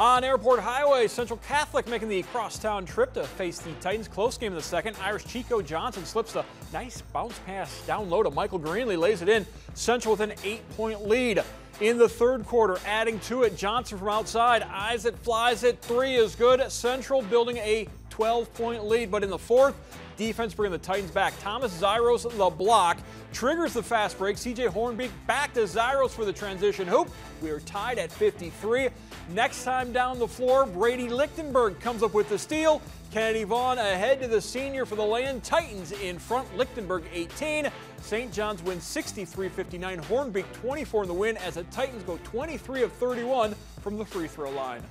On Airport Highway, Central Catholic making the crosstown trip to face the Titans. Close game in the second. Irish Chico Johnson slips a nice bounce pass down low to Michael Greenlee, lays it in. Central with an eight-point lead. In the third quarter, adding to it, Johnson from outside, eyes it, flies it, three is good. Central building a 12-point lead, but in the fourth, defense bringing the Titans back. Thomas Zyros the block, triggers the fast break. CJ Hornbeak back to Zyros for the transition hoop. We are tied at 53. Next time down the floor, Brady Lichtenberg comes up with the steal. Kennedy Vaughn ahead to the senior for the land. Titans in front, Lichtenberg 18. St. John's wins 63-59. Hornbeak 24 in the win as the Titans go 23 of 31 from the free throw line.